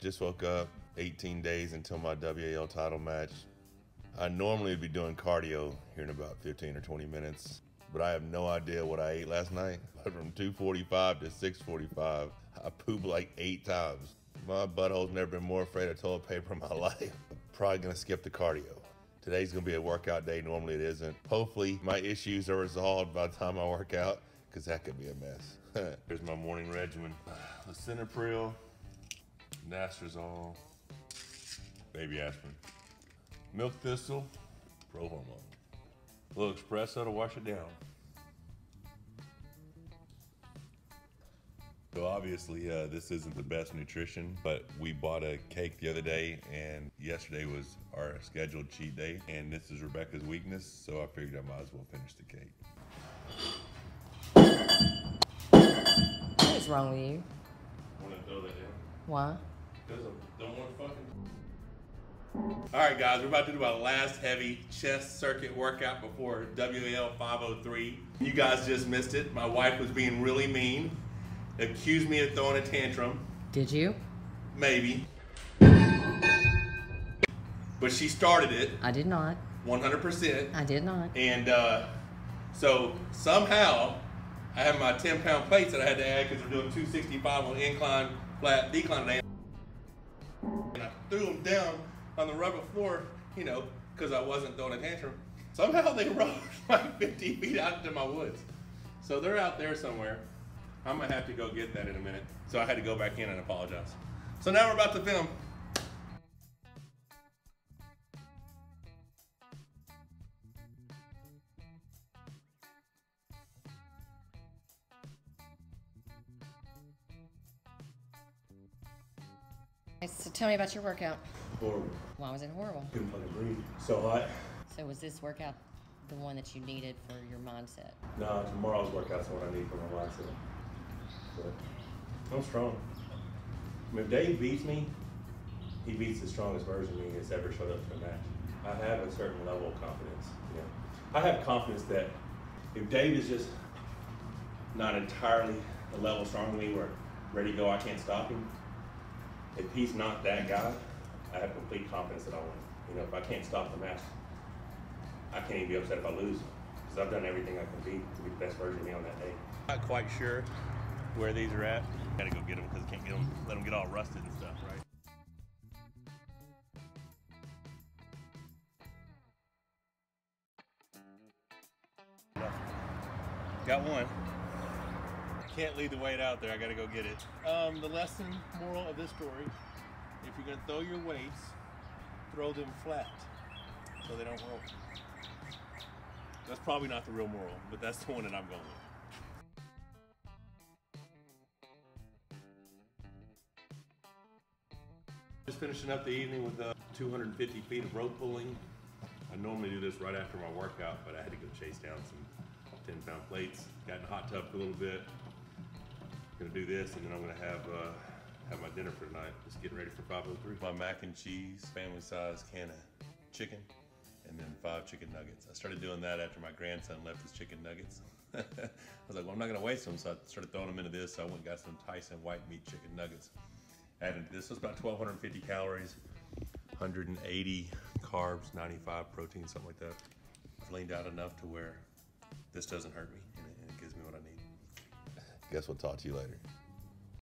Just woke up 18 days until my WAL title match. I normally would be doing cardio here in about 15 or 20 minutes, but I have no idea what I ate last night. But from 2:45 to 6:45, I pooped like eight times. My butthole's never been more afraid of toilet paper in my life. Probably gonna skip the cardio. Today's gonna be a workout day. Normally it isn't. Hopefully my issues are resolved by the time I work out, because that could be a mess. Here's my morning regimen. Lisinopril, Anastrozole, baby aspirin, milk thistle, pro hormone. A little espresso to wash it down. So obviously, uh, this isn't the best nutrition, but we bought a cake the other day, and yesterday was our scheduled cheat day, and this is Rebecca's weakness, so I figured I might as well finish the cake. What is wrong with you? Want to throw that down? Why? Don't want to fucking. All right, guys, we're about to do our last heavy chest circuit workout before WAL 503. You guys just missed it. My wife was being really mean, accused me of throwing a tantrum. Did you? Maybe. But she started it I did not. 100%. I did not. And uh, so somehow I have my 10 pound plates that I had to add because we're doing 265 on incline, flat, decline today. Threw them down on the rubber floor, you know, because I wasn't throwing a tantrum. Somehow they rose like 50 feet out into my woods. So they're out there somewhere. I'm gonna have to go get that in a minute. So I had to go back in and apologize. So now we're about to film. So tell me about your workout. Horrible. Why was it horrible? Couldn't fucking breathe. So hot. So was this workout the one that you needed for your mindset? No, tomorrow's workout's what I need for my mindset. But I'm strong. I mean, if Dave beats me, he beats the strongest version of me that's ever showed up to a match. I have a certain level of confidence. You know, I have confidence that if Dave is just not entirely a level stronger than me, where ready to go, I can't stop him. If he's not that guy, I have complete confidence that I'll win. You know, if I can't stop the match, I can't even be upset if I lose because I've done everything I can be to be the best version of me on that day. Not quite sure where these are at. Gotta go get them because I can't get them, let them get all rusted and stuff, right? Got one. Can't leave the weight out there. I gotta go get it. Um, the lesson moral of this story: if you're gonna throw your weights, throw them flat so they don't roll. That's probably not the real moral, but that's the one that I'm going with. Just finishing up the evening with uh, 250 feet of rope pulling. I normally do this right after my workout, but I had to go chase down some 10 pound plates. Got in the hot tub for a little bit. Gonna do this, and then I'm gonna have uh, have my dinner for tonight. Just getting ready for 503. My mac and cheese, family size can of chicken, and then five chicken nuggets. I started doing that after my grandson left his chicken nuggets. I was like, well, I'm not gonna waste them, so I started throwing them into this. So I went and got some Tyson white meat chicken nuggets. Added this was about 1,250 calories, 180 carbs, 95 protein, something like that. I've leaned out enough to where this doesn't hurt me, Guess we'll talk to you later.